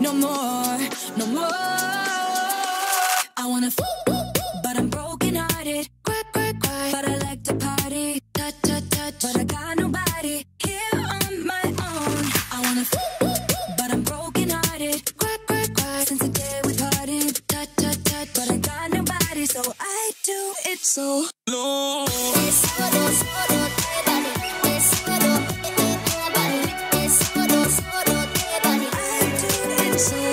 no more, no more. I wanna but I'm broken hearted. Cry, cry, cry, but I like to party. Touch, touch, touch, but I got nobody here on my own. I wanna but I'm broken hearted. Cry, cry, cry, since the day we parted. Touch, touch, touch, but I got nobody, so I do it so. Solo. see.